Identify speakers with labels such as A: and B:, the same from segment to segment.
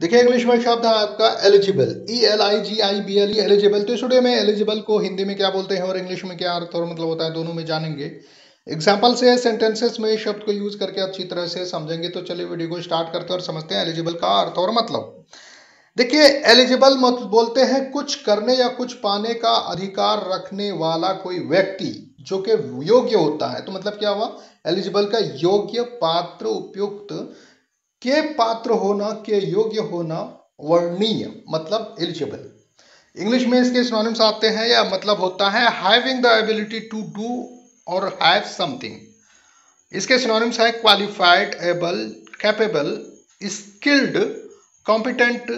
A: देखिए इंग्लिश में शब्द है आपका eligible E L I G I B L E eligible तो स्टूडियो में एलिजिबल को हिंदी में क्या बोलते हैं और इंग्लिश में क्या अर्थ और मतलब होता है, दोनों में जानेंगे. एग्ज़ाम्पल से सेंटेंसेस में शब्द को यूज़ करके अच्छी तरह से समझेंगे. तो चलिए वीडियो को स्टार्ट करते हैं और समझते हैं एलिजिबल का अर्थ और मतलब. देखिए एलिजिबल मत, बोलते हैं कुछ करने या कुछ पाने का अधिकार रखने वाला कोई व्यक्ति जो कि योग्य होता है. तो मतलब क्या हुआ? एलिजिबल का योग्य पात्र उपयुक्त के पात्र होना, के योग्य होना वर्णीय मतलब एलिजिबल इंग्लिश में इसके सिनोनिम्स आते हैं, या मतलब होता है having the ability to do और हैव समथिंग इसके सिनोनिम्स है qualified able capable skilled competent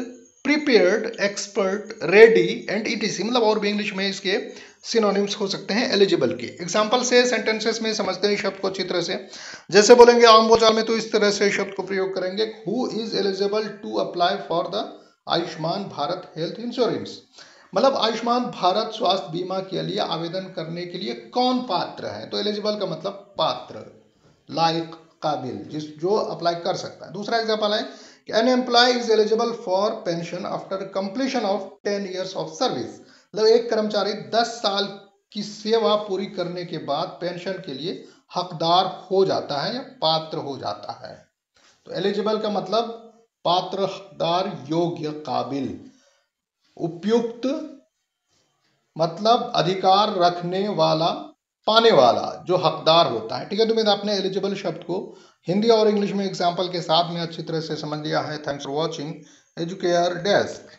A: prepared expert ready and etc मतलब और भी इंग्लिश में इसके सिनोनिम्स हो सकते हैं एलिजिबल के। एग्ज़ाम्पल से सेंटेंसेस में समझते हैं शब्द को अच्छी तरह से। जैसे बोलेंगे, आम बोचाल में तो इस तरह से शब्द को प्रयोग करेंगे। Who is eligible to apply for the Ayushman Bharat health insurance मतलब आयुष्मान भारत स्वास्थ्य बीमा के लिए आवेदन करने के लिए कौन पात्र है? तो एलिजिबल का मतलब पात्र, लायक, काबिल, जिस जो अप्लाई कर सकता है। दूसरा एग्ज़ाम्पल है an employee is eligible for pension after completion of ten years of service मतलब एक कर्मचारी 10 साल की सेवा पूरी करने के बाद पेंशन के लिए हकदार हो जाता है या पात्र हो जाता है। तो एलिजिबल का मतलब पात्र, हकदार, योग्य, काबिल। उपयुक्त मतलब अधिकार रखने वाला पाने वाला जो हकदार होता है। ठीक है तो मैंने अपने एलिजिबल शब्द को हिंदी और इंग्लिश में एग्ज़ाम्पल के साथ में अच्छी तरह से समझ लिया है। Thanks for watching educare desk